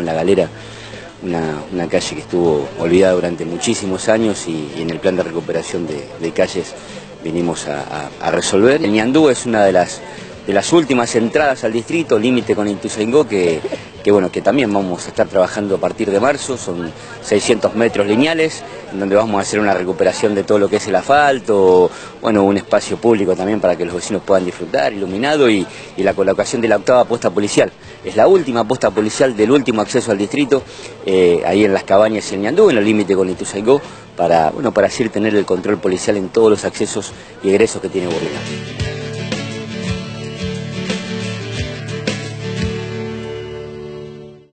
en La Galera, una, calle que estuvo olvidada durante muchísimos años y, en el plan de recuperación de, calles vinimos a, resolver. El Ñandú es una de las, de las últimas entradas al distrito, límite con Ituzaingó, que, que, bueno, que también vamos a estar trabajando a partir de marzo, son 600 metros lineales, en donde vamos a hacer una recuperación de todo lo que es el asfalto, bueno, un espacio público también para que los vecinos puedan disfrutar, iluminado, y, la colocación de la octava puesta policial. Es la última puesta policial del último acceso al distrito, eh, ahí en las cabañas en Ñandú, en el límite con Ituzaingó, para, bueno, para así tener el control policial en todos los accesos y egresos que tiene Borrilla.